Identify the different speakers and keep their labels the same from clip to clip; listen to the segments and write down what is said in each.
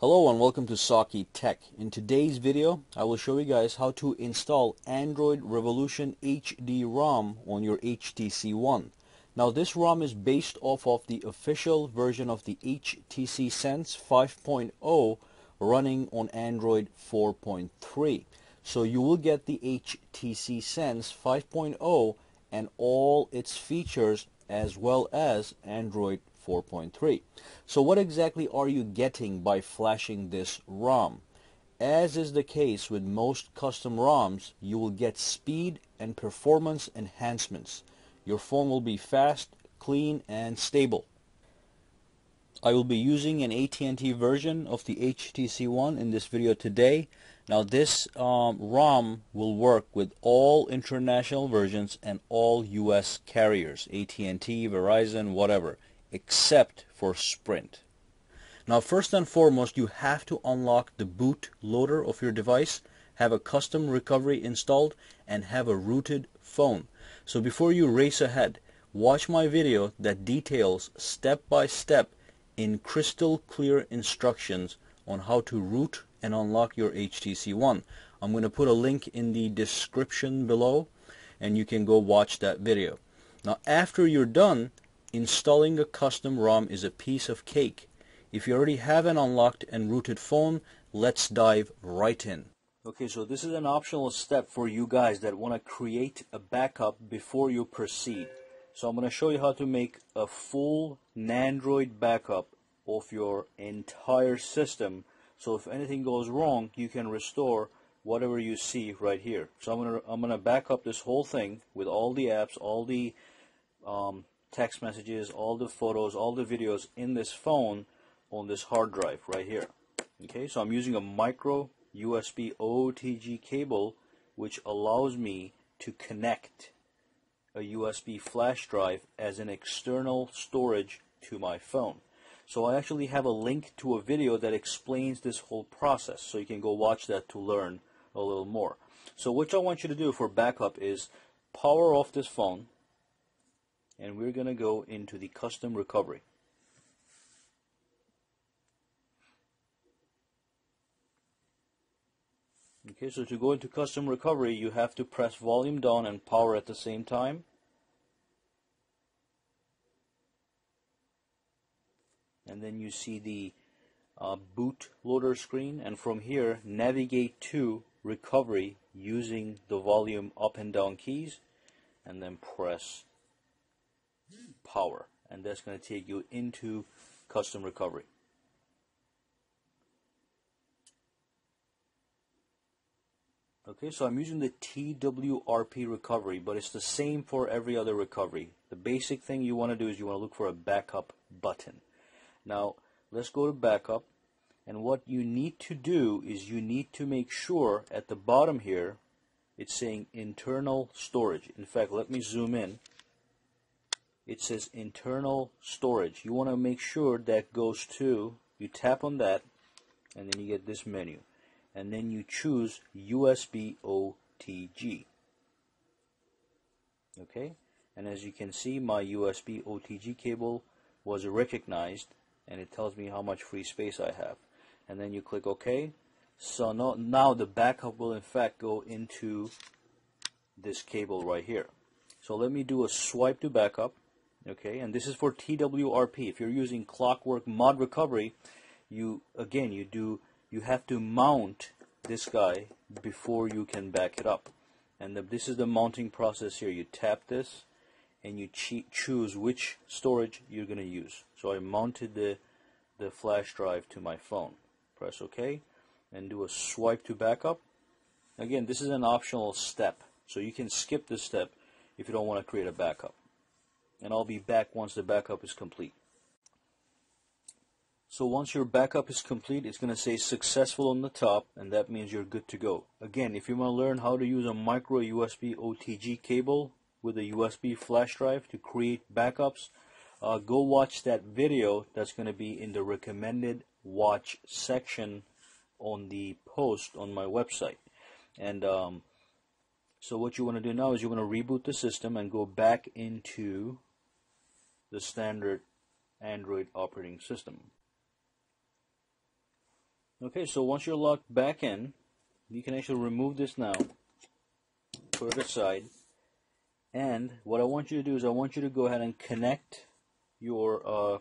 Speaker 1: Hello and welcome to Saki Tech. In today's video, I will show you guys how to install Android Revolution HD ROM on your HTC One. Now this ROM is based off of the official version of the HTC Sense 5.0 running on Android 4.3. So you will get the HTC Sense 5.0 and all its features as well as Android 4.3. So what exactly are you getting by flashing this ROM? As is the case with most custom ROMs, you will get speed and performance enhancements. Your phone will be fast, clean, and stable. I will be using an AT&T version of the HTC One in this video today. Now this um, ROM will work with all international versions and all US carriers, AT&T, Verizon, whatever except for Sprint. Now first and foremost you have to unlock the boot loader of your device, have a custom recovery installed, and have a rooted phone. So before you race ahead, watch my video that details step by step in crystal clear instructions on how to root and unlock your HTC One. I'm going to put a link in the description below and you can go watch that video. Now after you're done, Installing a custom ROM is a piece of cake. If you already have an unlocked and rooted phone, let's dive right in. Okay, so this is an optional step for you guys that want to create a backup before you proceed. So I'm going to show you how to make a full Nandroid backup of your entire system. So if anything goes wrong, you can restore whatever you see right here. So I'm going to I'm going to back up this whole thing with all the apps, all the um, text messages, all the photos, all the videos in this phone on this hard drive right here. Okay, so I'm using a micro USB OTG cable which allows me to connect a USB flash drive as an external storage to my phone. So I actually have a link to a video that explains this whole process so you can go watch that to learn a little more. So what I want you to do for backup is power off this phone and we're going to go into the custom recovery. Okay, so to go into custom recovery, you have to press volume down and power at the same time. And then you see the uh, boot loader screen, and from here, navigate to recovery using the volume up and down keys, and then press power and that's going to take you into custom recovery. Okay, so I'm using the TWRP recovery, but it's the same for every other recovery. The basic thing you want to do is you want to look for a backup button. Now, let's go to backup, and what you need to do is you need to make sure at the bottom here it's saying internal storage. In fact, let me zoom in it says internal storage. You want to make sure that goes to, you tap on that, and then you get this menu. And then you choose USB OTG. Okay? And as you can see, my USB OTG cable was recognized, and it tells me how much free space I have. And then you click OK. So now, now the backup will in fact go into this cable right here. So let me do a swipe to backup okay and this is for TWRP if you're using clockwork mod recovery you again you do you have to mount this guy before you can back it up. And the, this is the mounting process here. You tap this and you choose which storage you're going to use. So I mounted the the flash drive to my phone. Press OK and do a swipe to backup again this is an optional step so you can skip this step if you don't want to create a backup and I'll be back once the backup is complete. So once your backup is complete, it's going to say successful on the top, and that means you're good to go. Again, if you want to learn how to use a micro USB OTG cable with a USB flash drive to create backups, uh, go watch that video that's going to be in the recommended watch section on the post on my website. And um, so what you want to do now is you want to reboot the system and go back into the standard Android operating system. Okay, so once you're logged back in, you can actually remove this now, put it aside, and what I want you to do is I want you to go ahead and connect your uh,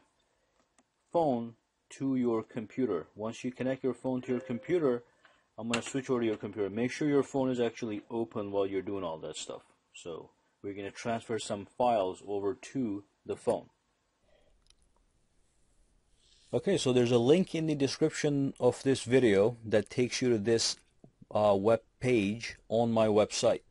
Speaker 1: phone to your computer. Once you connect your phone to your computer, I'm going to switch over to your computer. Make sure your phone is actually open while you're doing all that stuff. So we're going to transfer some files over to the phone. Okay, so there's a link in the description of this video that takes you to this uh, web page on my website.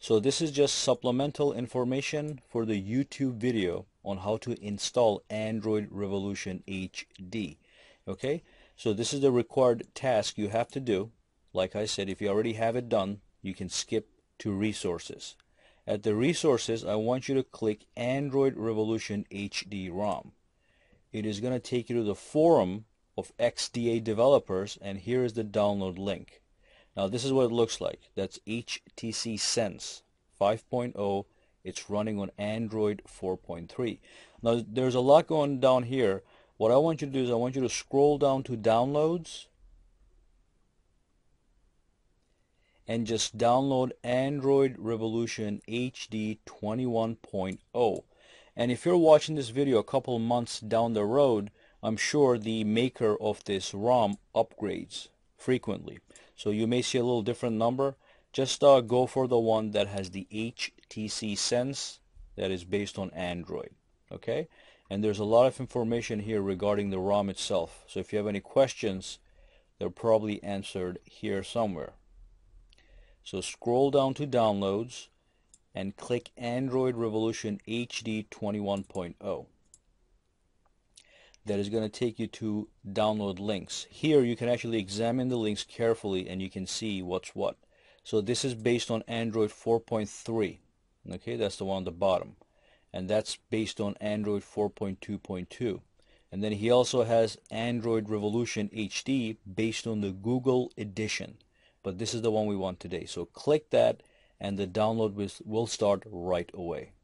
Speaker 1: So this is just supplemental information for the YouTube video on how to install Android Revolution HD. Okay, so this is the required task you have to do. Like I said, if you already have it done, you can skip to resources. At the resources, I want you to click Android Revolution HD ROM it is going to take you to the forum of XDA developers and here is the download link. Now this is what it looks like. That's HTC Sense 5.0. It's running on Android 4.3. Now there's a lot going down here. What I want you to do is I want you to scroll down to downloads and just download Android Revolution HD 21.0. And if you're watching this video a couple months down the road, I'm sure the maker of this ROM upgrades frequently. So you may see a little different number. Just uh, go for the one that has the HTC Sense that is based on Android. Okay? And there's a lot of information here regarding the ROM itself. So if you have any questions, they're probably answered here somewhere. So scroll down to downloads and click Android Revolution HD 21.0. That is going to take you to download links. Here you can actually examine the links carefully and you can see what's what. So this is based on Android 4.3. Okay, that's the one on the bottom. And that's based on Android 4.2.2. And then he also has Android Revolution HD based on the Google edition. But this is the one we want today. So click that and the download will start right away.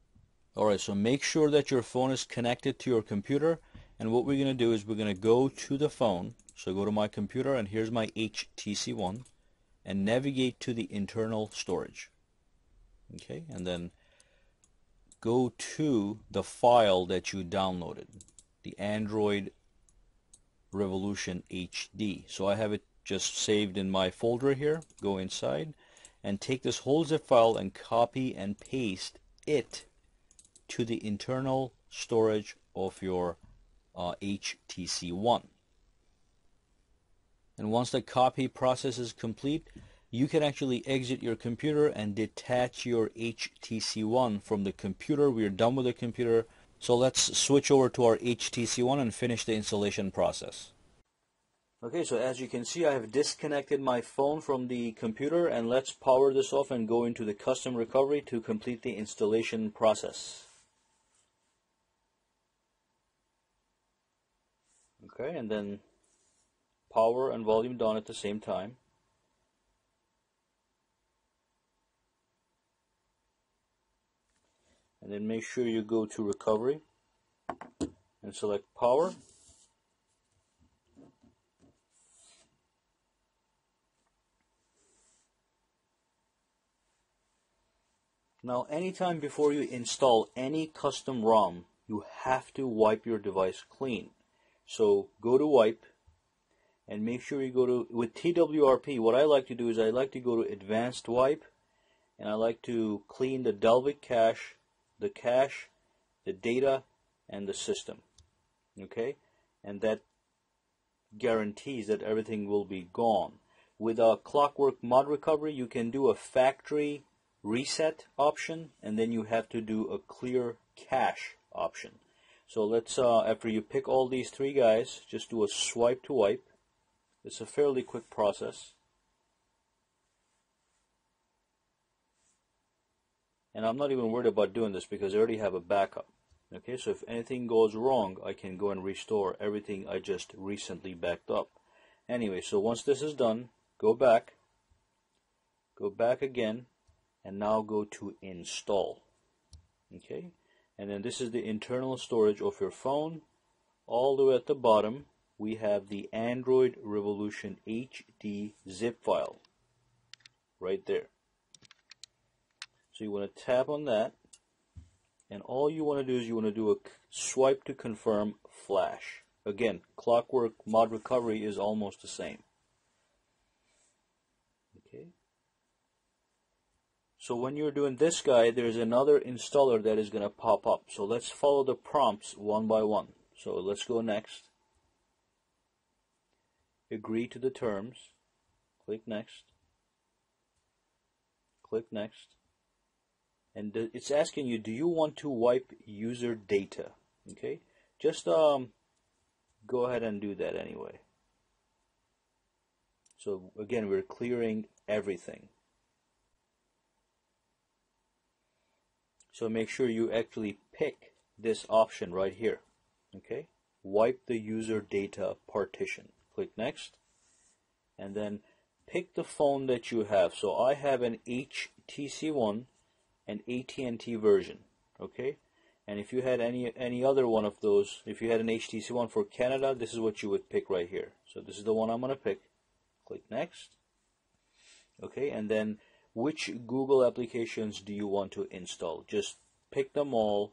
Speaker 1: Alright, so make sure that your phone is connected to your computer and what we're going to do is we're going to go to the phone. So go to my computer and here's my HTC One and navigate to the internal storage. Okay, and then go to the file that you downloaded, the Android Revolution HD. So I have it just saved in my folder here. Go inside and take this whole zip file and copy and paste it to the internal storage of your uh, HTC One. And once the copy process is complete, you can actually exit your computer and detach your HTC One from the computer. We're done with the computer. So let's switch over to our HTC One and finish the installation process. Okay, so as you can see, I have disconnected my phone from the computer and let's power this off and go into the custom recovery to complete the installation process. Okay, and then power and volume down at the same time. And then make sure you go to recovery and select power. Now anytime before you install any custom ROM, you have to wipe your device clean. So go to wipe and make sure you go to, with TWRP, what I like to do is I like to go to advanced wipe and I like to clean the Dalvik cache, the cache, the data, and the system. Okay? And that guarantees that everything will be gone. With a Clockwork Mod Recovery, you can do a factory reset option and then you have to do a clear cache option. So let's, uh, after you pick all these three guys, just do a swipe to wipe. It's a fairly quick process. And I'm not even worried about doing this because I already have a backup. Okay, so if anything goes wrong, I can go and restore everything I just recently backed up. Anyway, so once this is done, go back, go back again, and now go to install okay and then this is the internal storage of your phone all the way at the bottom we have the Android Revolution HD zip file right there. So you want to tap on that and all you want to do is you want to do a swipe to confirm flash. Again, Clockwork Mod Recovery is almost the same. Okay. So when you're doing this guy, there's another installer that is going to pop up. So let's follow the prompts one by one. So let's go next. Agree to the terms. Click next. Click next and it's asking you do you want to wipe user data okay just um, go ahead and do that anyway so again we're clearing everything so make sure you actually pick this option right here okay? Wipe the user data partition. Click next. And then pick the phone that you have. So I have an HTC One an AT&T version okay? And if you had any any other one of those if you had an HTC one for Canada this is what you would pick right here. So this is the one I'm gonna pick. Click next. Okay and then which Google applications do you want to install just pick them all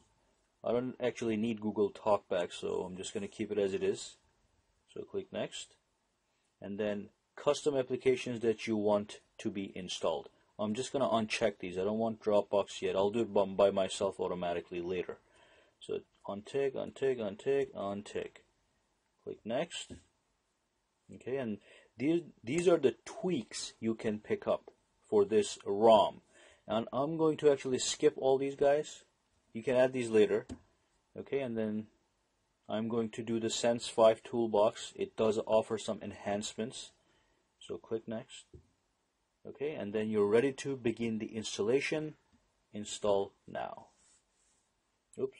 Speaker 1: I don't actually need Google Talkback so I'm just gonna keep it as it is so click next and then custom applications that you want to be installed I'm just going to uncheck these. I don't want Dropbox yet. I'll do it by myself automatically later. So untick, untick, untick, untick. Click next. Okay, and these, these are the tweaks you can pick up for this ROM. And I'm going to actually skip all these guys. You can add these later. Okay, and then I'm going to do the Sense 5 toolbox. It does offer some enhancements. So click next okay and then you're ready to begin the installation install now oops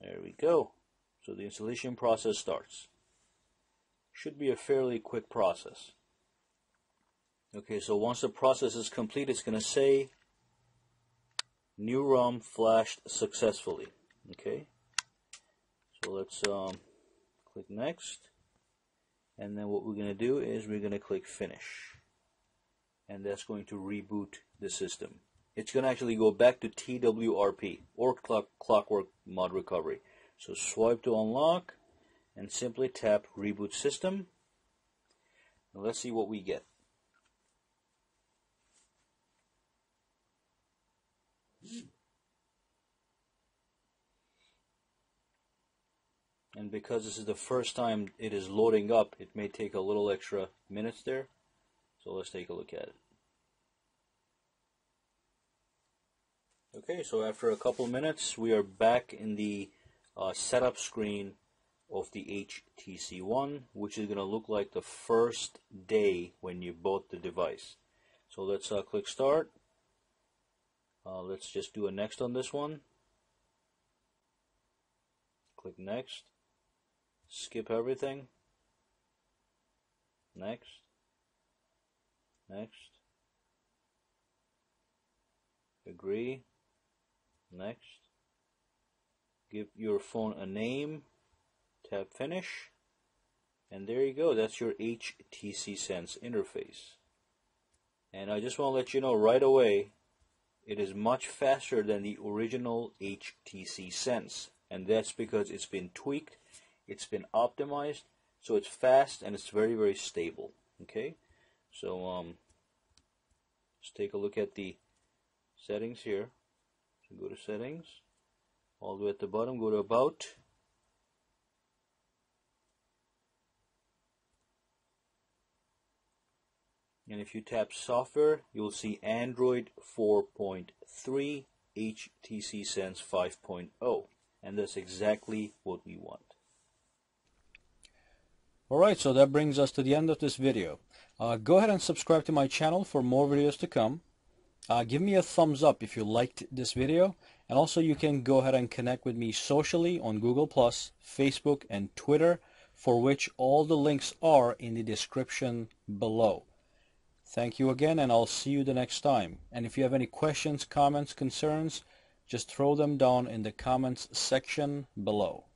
Speaker 1: there we go so the installation process starts should be a fairly quick process okay so once the process is complete it's going to say new ROM flashed successfully okay so let's um, click next and then what we're going to do is we're going to click finish and that's going to reboot the system. It's going to actually go back to TWRP or clock, Clockwork Mod Recovery. So swipe to unlock and simply tap Reboot System. Now let's see what we get. And because this is the first time it is loading up, it may take a little extra minutes there. So let's take a look at it. Okay, so after a couple minutes, we are back in the uh, setup screen of the HTC One, which is going to look like the first day when you bought the device. So let's uh, click Start. Uh, let's just do a next on this one. Click Next. Skip everything. Next. Next. Agree. Next. Give your phone a name. Tap Finish. And there you go. That's your HTC Sense interface. And I just want to let you know right away, it is much faster than the original HTC Sense. And that's because it's been tweaked, it's been optimized, so it's fast and it's very, very stable. Okay? So um, let's take a look at the settings here. So go to settings, all the way at the bottom, go to about. And if you tap software, you'll see Android 4.3 HTC Sense 5.0. And that's exactly what we want. Alright, so that brings us to the end of this video. Uh, go ahead and subscribe to my channel for more videos to come. Uh, give me a thumbs up if you liked this video. And also you can go ahead and connect with me socially on Google+, Facebook, and Twitter, for which all the links are in the description below. Thank you again, and I'll see you the next time. And if you have any questions, comments, concerns, just throw them down in the comments section below.